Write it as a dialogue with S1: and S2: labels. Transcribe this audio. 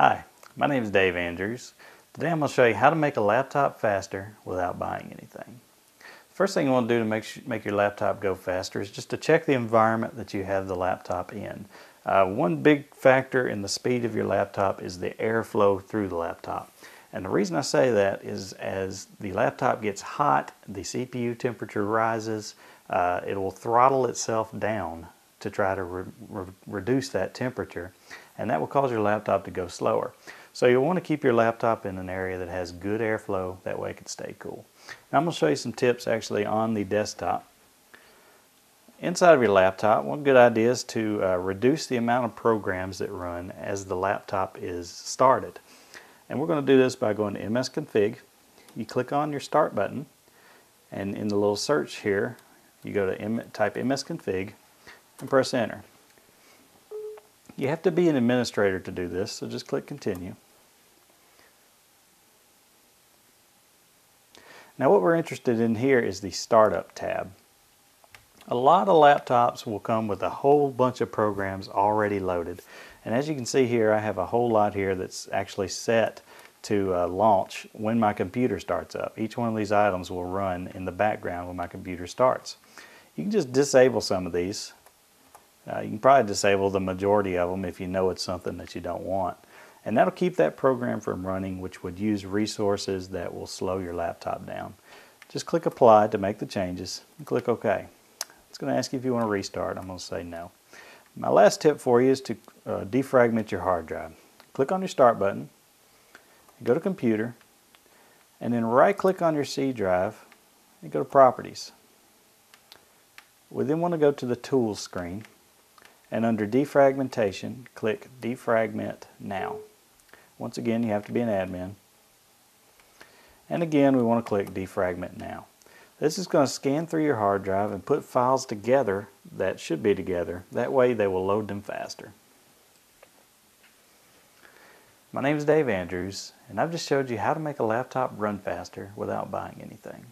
S1: Hi, my name is Dave Andrews. Today I'm going to show you how to make a laptop faster without buying anything. First thing you want to do to make, make your laptop go faster is just to check the environment that you have the laptop in. Uh, one big factor in the speed of your laptop is the airflow through the laptop. And the reason I say that is as the laptop gets hot, the CPU temperature rises, uh, it will throttle itself down to try to re re reduce that temperature and that will cause your laptop to go slower. So you'll want to keep your laptop in an area that has good airflow, that way it can stay cool. Now I'm going to show you some tips actually on the desktop. Inside of your laptop, one good idea is to uh, reduce the amount of programs that run as the laptop is started. And we're going to do this by going to MS Config. You click on your Start button, and in the little search here, you go to M type MS Config and press Enter. You have to be an administrator to do this, so just click Continue. Now what we're interested in here is the Startup tab. A lot of laptops will come with a whole bunch of programs already loaded. And as you can see here, I have a whole lot here that's actually set to uh, launch when my computer starts up. Each one of these items will run in the background when my computer starts. You can just disable some of these uh, you can probably disable the majority of them if you know it's something that you don't want. And that'll keep that program from running, which would use resources that will slow your laptop down. Just click Apply to make the changes and click OK. It's going to ask you if you want to restart. I'm going to say no. My last tip for you is to uh, defragment your hard drive. Click on your Start button, go to Computer, and then right click on your C drive and go to Properties. We then want to go to the Tools screen and under defragmentation click defragment now. Once again you have to be an admin. And again we want to click defragment now. This is going to scan through your hard drive and put files together that should be together. That way they will load them faster. My name is Dave Andrews and I've just showed you how to make a laptop run faster without buying anything